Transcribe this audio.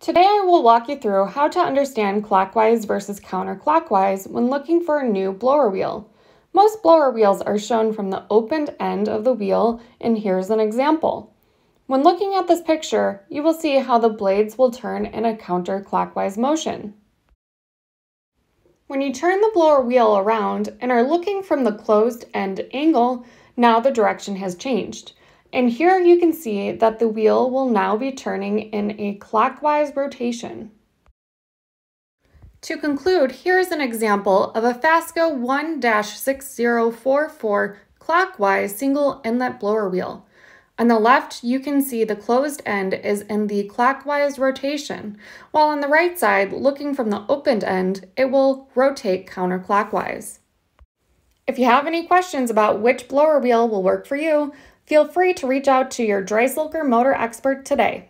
Today I will walk you through how to understand clockwise versus counterclockwise when looking for a new blower wheel. Most blower wheels are shown from the opened end of the wheel and here's an example. When looking at this picture, you will see how the blades will turn in a counterclockwise motion. When you turn the blower wheel around and are looking from the closed end angle, now the direction has changed. And here you can see that the wheel will now be turning in a clockwise rotation. To conclude, here's an example of a Fasco 1-6044 clockwise single inlet blower wheel. On the left, you can see the closed end is in the clockwise rotation, while on the right side, looking from the opened end, it will rotate counterclockwise. If you have any questions about which blower wheel will work for you, Feel free to reach out to your Dreisilker motor expert today.